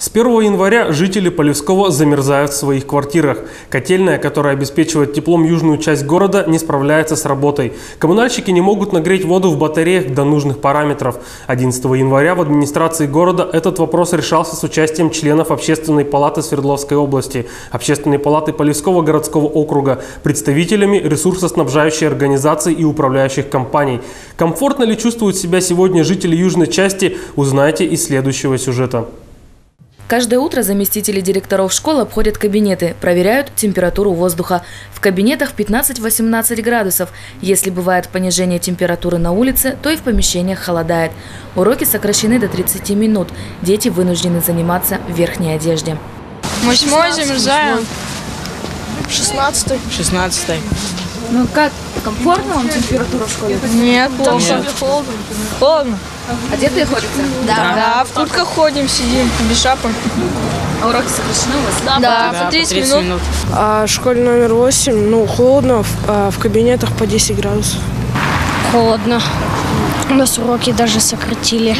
С 1 января жители Полевского замерзают в своих квартирах. Котельная, которая обеспечивает теплом южную часть города, не справляется с работой. Коммунальщики не могут нагреть воду в батареях до нужных параметров. 11 января в администрации города этот вопрос решался с участием членов Общественной палаты Свердловской области, Общественной палаты Полевского городского округа, представителями ресурсоснабжающей организации и управляющих компаний. Комфортно ли чувствуют себя сегодня жители южной части, узнаете из следующего сюжета. Каждое утро заместители директоров школ обходят кабинеты, проверяют температуру воздуха. В кабинетах 15-18 градусов. Если бывает понижение температуры на улице, то и в помещениях холодает. Уроки сокращены до 30 минут. Дети вынуждены заниматься в верхней одежде. Восьмой замерзаем. 16 Шестнадцатый. Ну как, комфортно вам температура в школе? Нет, плохо. холодно. Холодно. Одетые ходите? Да, в куртках ходим, сидим, без шапок. А уроки сокращены у вас? Да, по 30 минут. А школе номер 8, ну, холодно, в, а, в кабинетах по 10 градусов. Холодно. У нас уроки даже сократили.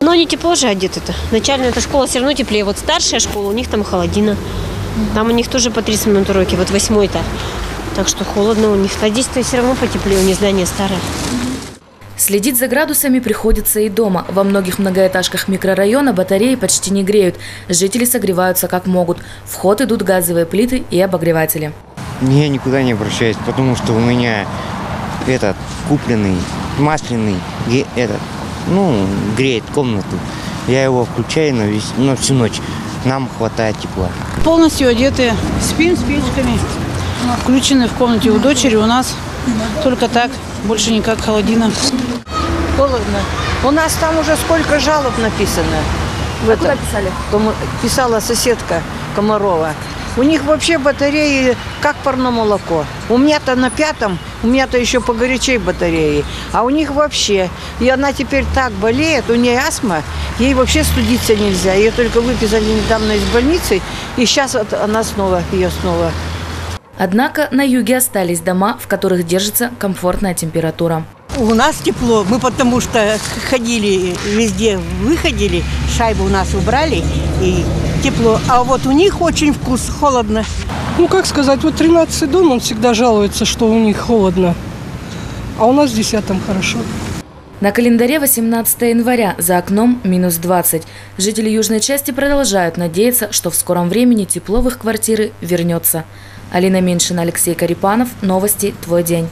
Но они тепло же одеты-то. Начальная эта школа все равно теплее. Вот старшая школа, у них там холодина. Там у них тоже по 30 минут уроки, вот восьмой-то. Так что холодно у них. А здесь-то все равно потеплее, у них здание старое. Следить за градусами приходится и дома. Во многих многоэтажках микрорайона батареи почти не греют. Жители согреваются как могут. В ход идут газовые плиты и обогреватели. Я никуда не обращаюсь, потому что у меня этот купленный масляный этот, ну, греет комнату. Я его включаю на, весь, на всю ночь. Нам хватает тепла. Полностью одеты, спим с печками, включены в комнате у дочери, у нас только так, больше никак холодина. Холодно. У нас там уже сколько жалоб написано. В А этом. куда писали? Писала соседка Комарова. У них вообще батареи как парно молоко. У меня-то на пятом, у меня-то еще погорячей батареи. А у них вообще. И она теперь так болеет, у нее астма, ей вообще студиться нельзя. Ее только выписали недавно из больницы, и сейчас вот она снова, ее снова Однако на юге остались дома, в которых держится комфортная температура. У нас тепло, мы потому что ходили везде, выходили, шайбу у нас убрали и тепло. А вот у них очень вкус, холодно. Ну, как сказать, вот 13 дом, он всегда жалуется, что у них холодно. А у нас в 10 хорошо. На календаре 18 января, за окном минус 20. Жители южной части продолжают надеяться, что в скором времени тепло в их квартиры вернется. Алина Меньшина, Алексей Карипанов. Новости «Твой день».